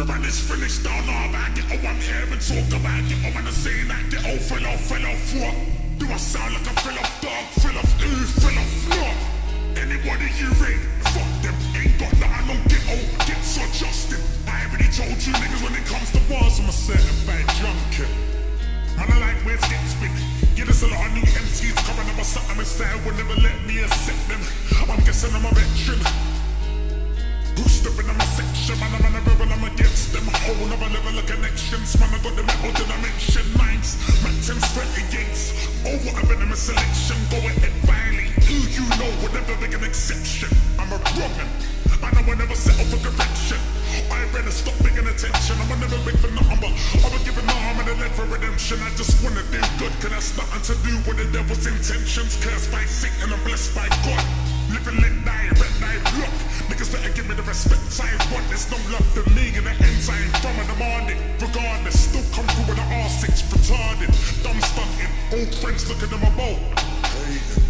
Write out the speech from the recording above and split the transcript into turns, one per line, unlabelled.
The run is finished, don't know about it. Oh, I'm here and talk about it. Oh, say that the old fell off, fell off what? Do I sound like a fell off dog, fell off ooh, fell off not? Anybody you rate, fuck them. Ain't got nothing on get old, get so Justin. I already told you niggas when it comes to bars, I'm a certified junkie. Man, I like where it's spin. Get us a lot of new MCs coming up with something inside will never let me accept them. I'm guessing I'm a veteran. Who's stepping in my section? Man, I'm on a rebel, I'm against them. Whole other level of connections. Man, I got the metal dimension. Minds, MAC-10s, 28s. Oh, what a venomous selection. Go ahead, violate. You know, whatever make an exception. I'm a wrongin'. And I will never settle for correction. I better stop paying attention. I'ma never big for nothing, but I'm giving the arm and a leg for redemption. I just wanna do good, cause that's nothing to do with the devil's intentions. Cursed by Satan and blessed by God. Living let die, red die, block. Respect I want. There's no love for me in the ends I ain't from and on it. Regardless, still come through with an R6 retarded. Dumb stunting, old friends looking at my boat. Hey.